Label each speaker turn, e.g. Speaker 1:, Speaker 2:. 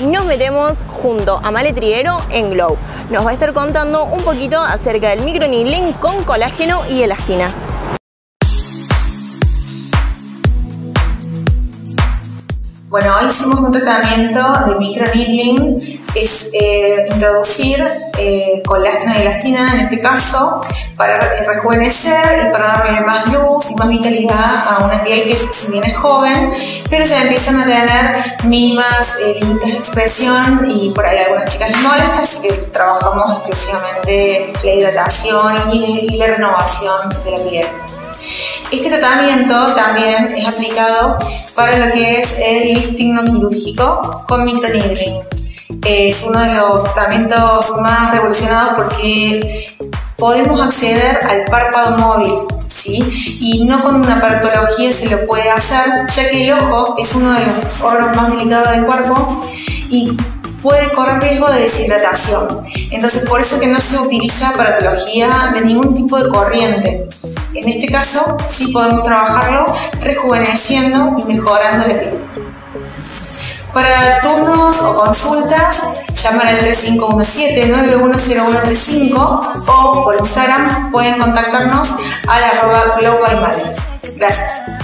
Speaker 1: nos metemos junto a Male Triguero en Glow. Nos va a estar contando un poquito acerca del microneedling con colágeno y elastina.
Speaker 2: Bueno, hoy hicimos un tratamiento de microneedling, es eh, introducir eh, colágeno y elastina en este caso para rejuvenecer y para darle más luz y más vitalidad a una piel que si bien es joven, pero ya empiezan a tener mínimas eh, límites de expresión y por ahí algunas chicas les molesta, así que trabajamos exclusivamente la hidratación y la renovación de la piel. Este tratamiento también es aplicado para lo que es el lifting no quirúrgico con microneedling. Es uno de los tratamientos más revolucionados porque podemos acceder al párpado móvil, ¿sí? Y no con una patología se lo puede hacer, ya que el ojo es uno de los órganos más delicados del cuerpo y puede correr riesgo de deshidratación. Entonces, por eso que no se utiliza patología de ningún tipo de corriente. En este caso, sí podemos trabajarlo rejuveneciendo y mejorando la piel. Para turnos o consultas, llamar al 3517-910135 o por Instagram pueden contactarnos a la arroba Global Gracias.